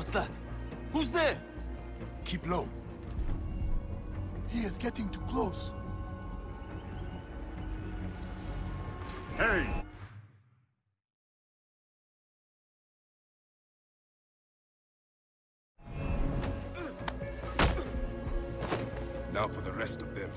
What's that? Who's there? Keep low. He is getting too close. Hey! Now for the rest of them.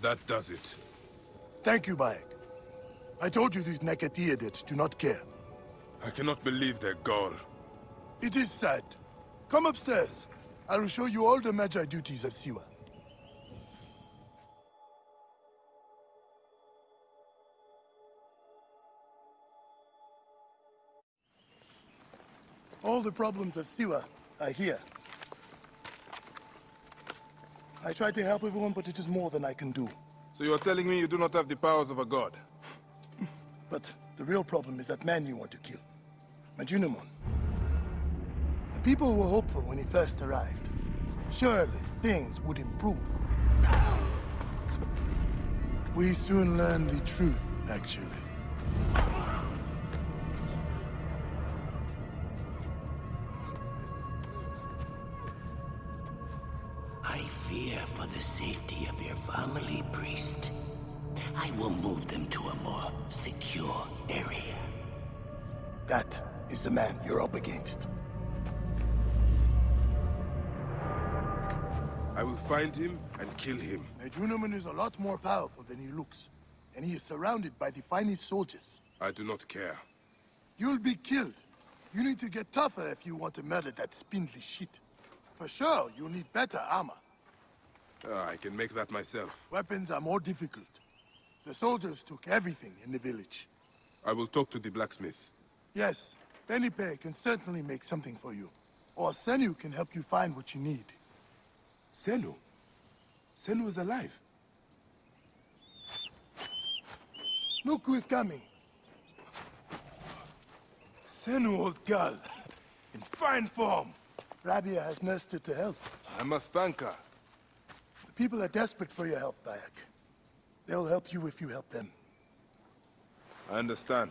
That does it. Thank you, Bayek. I told you these Nekatiadids do not care. I cannot believe their gall. It is sad. Come upstairs. I will show you all the Medjay duties of Siwa. All the problems of Siwa are here. I try to help everyone, but it is more than I can do. So you are telling me you do not have the powers of a god? But the real problem is that man you want to kill. Medunamun. The people were hopeful when he first arrived. Surely things would improve. We soon learned the truth, actually. Move them to a more secure area. That is the man you're up against. I will find him and kill him. Medunamun is a lot more powerful than he looks. And he is surrounded by the finest soldiers. I do not care. You'll be killed. You need to get tougher if you want to murder that spindly shit. For sure, you'll need better armor. Ah, I can make that myself. Weapons are more difficult. The soldiers took everything in the village. I will talk to the blacksmith. Yes, Benipe can certainly make something for you. Or Senu can help you find what you need. Senu? Senu is alive. Look who is coming. Senu, old girl. In fine form. Rabia has nursed her to health. I must thank her. The people are desperate for your help, Bayek. They'll help you if you help them. I understand.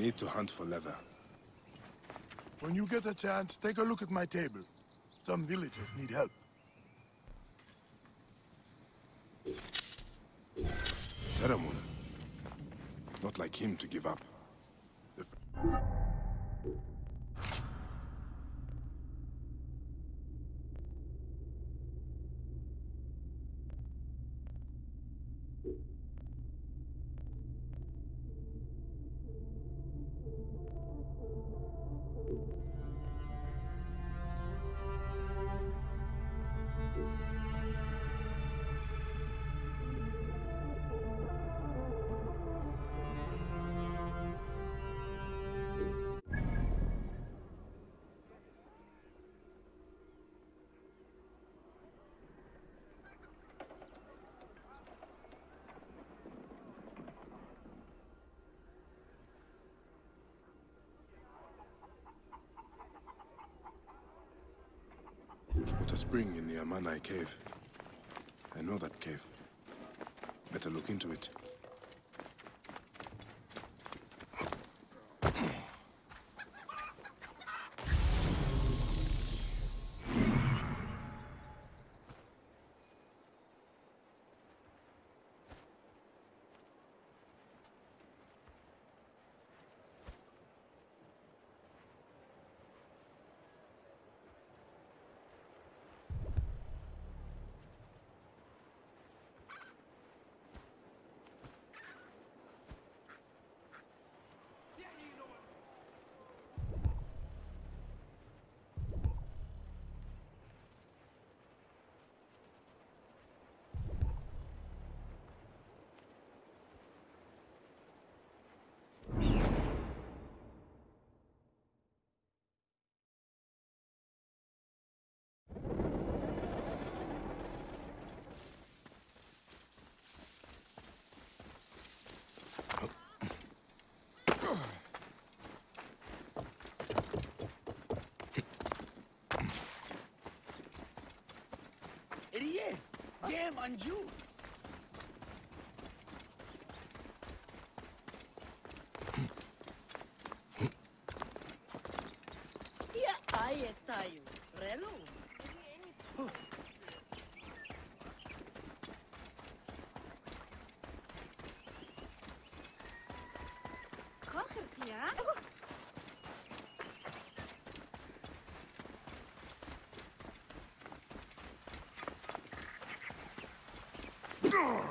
Need to hunt for leather. When you get a chance, take a look at my table. Some villagers need help. Teramun. Not like him to give up. Spring in the Amanai cave. I know that cave. Better look into it. Game Anju. Ugh!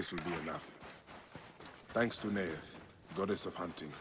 This will be enough. Thanks to Neith, goddess of hunting.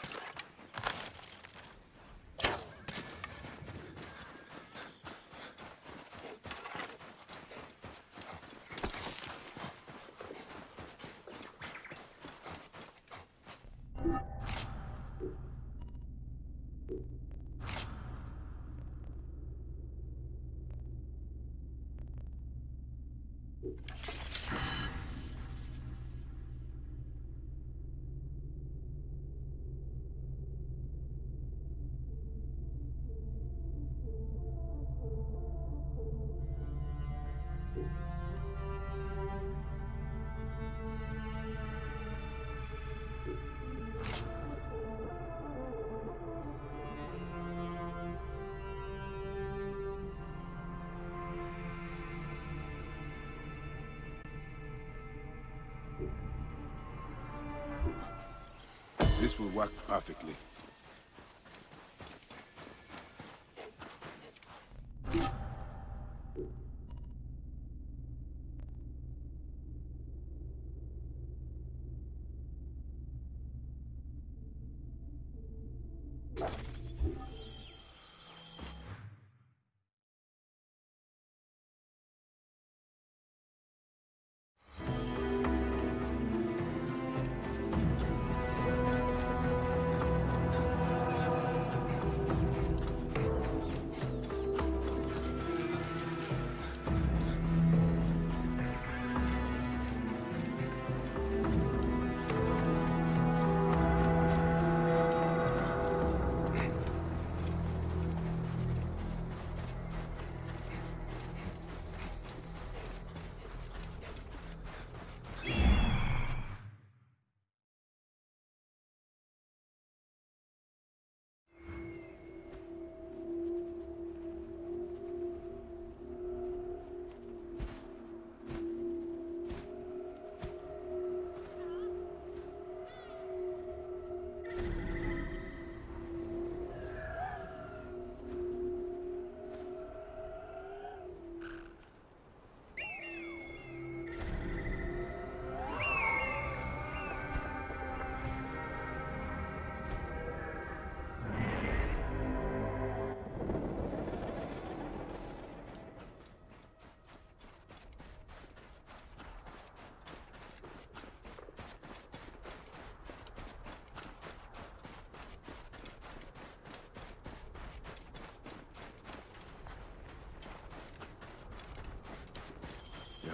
This will work perfectly.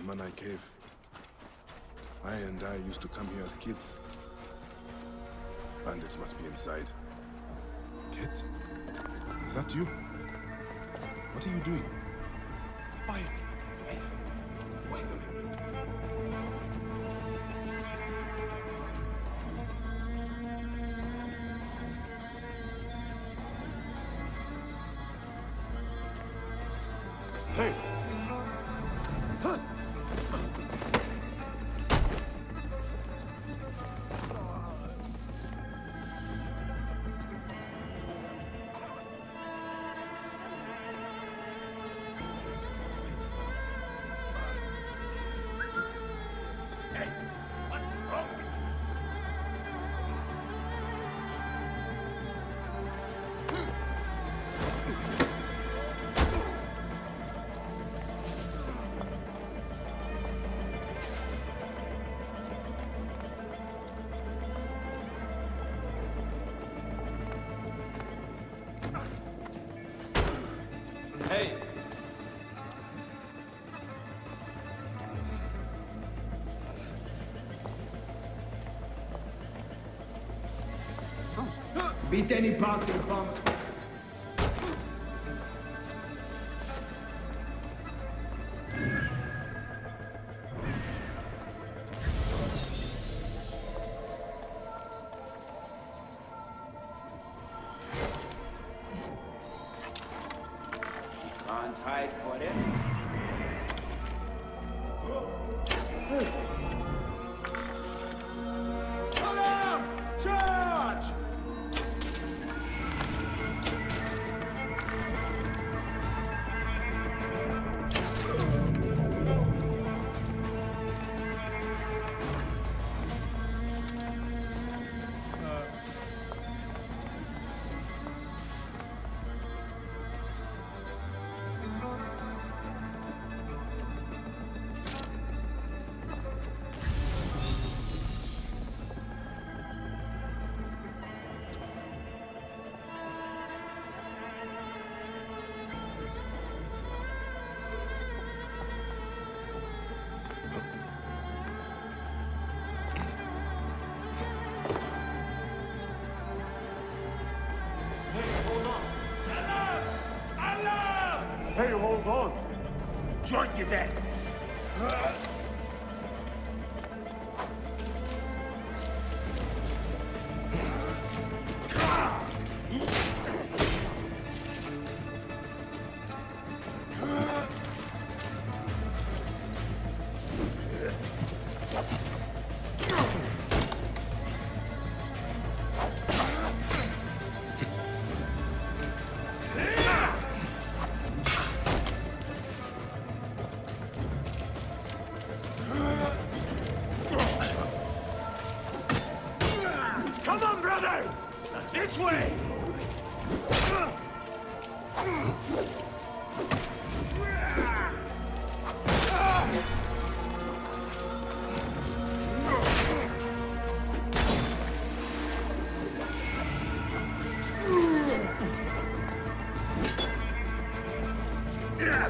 Yamanai Cave. I and I used to come here as kids. Bandits must be inside. Kit? Is that you? What are you doing? Quiet. Hey, wait a minute. Hey! Hey, Beat any passing punk. Say hold on. Join your dad. Ah,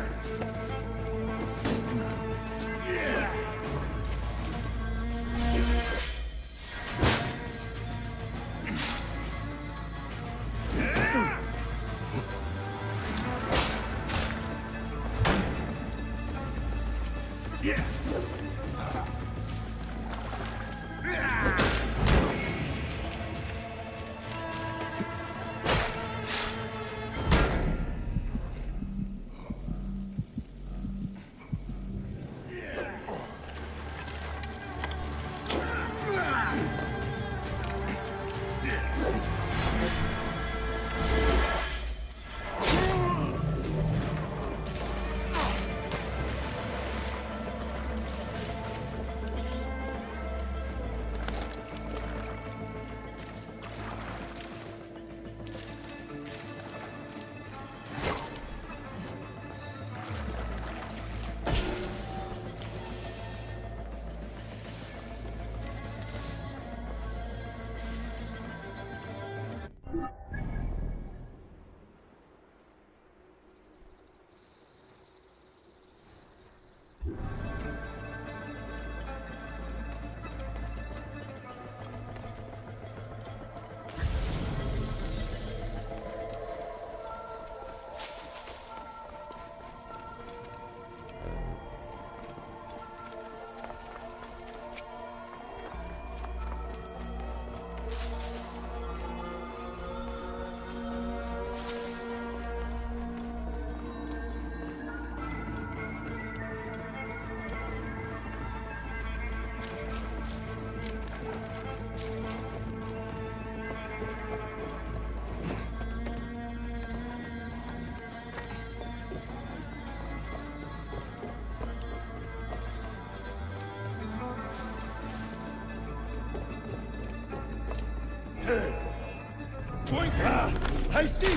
I see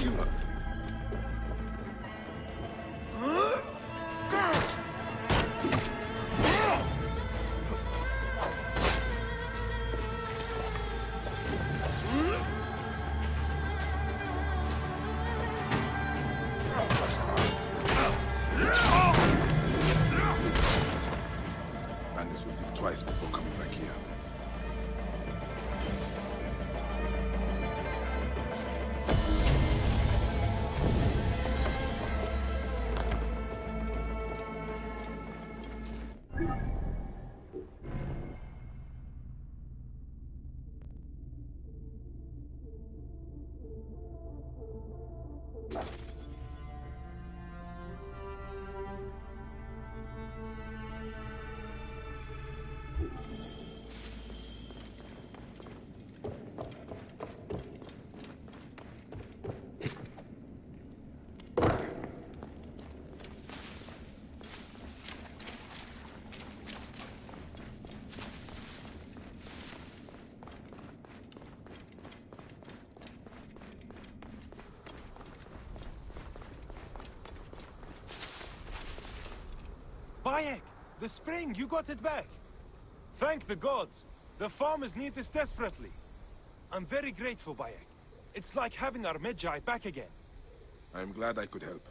Bayek! The spring! You got it back! Thank the gods! The farmers need this desperately. I'm very grateful, Bayek. It's like having our Medjay back again. I am glad I could help.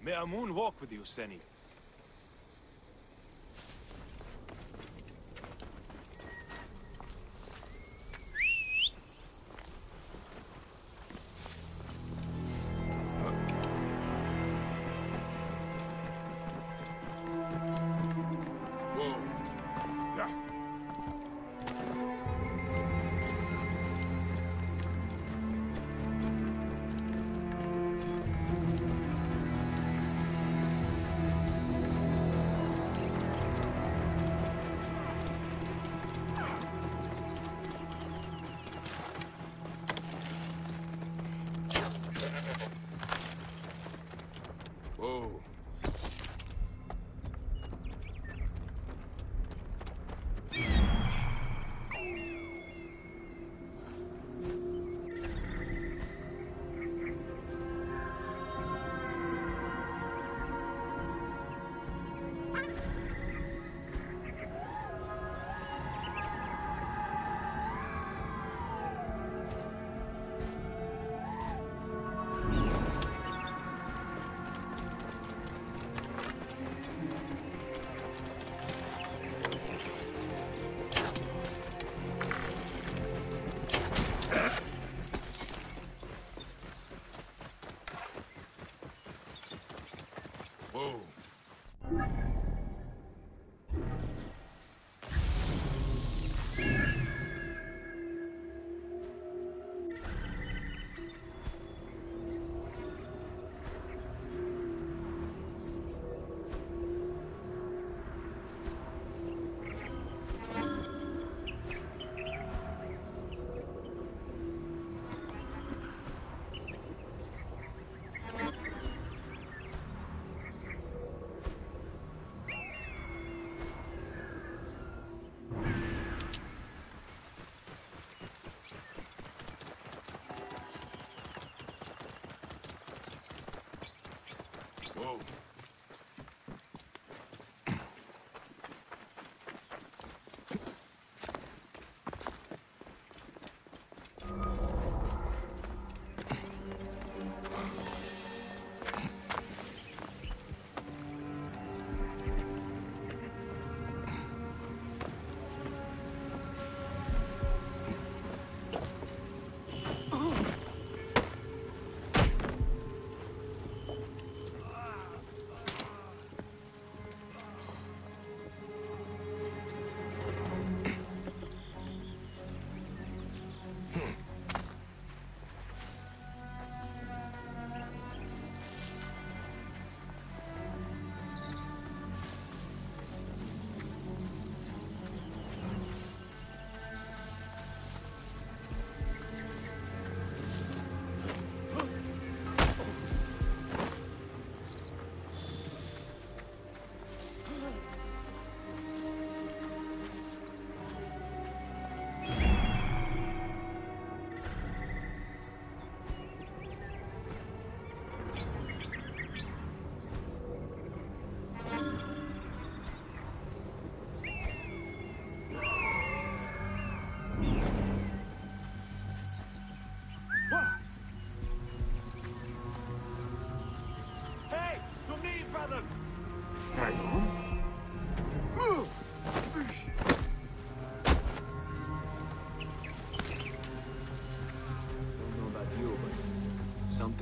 May Amun walk with you, Seni.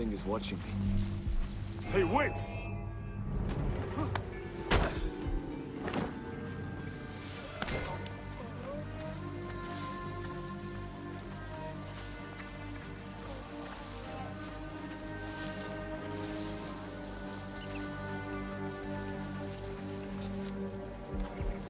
Something is watching me. Hey, wait!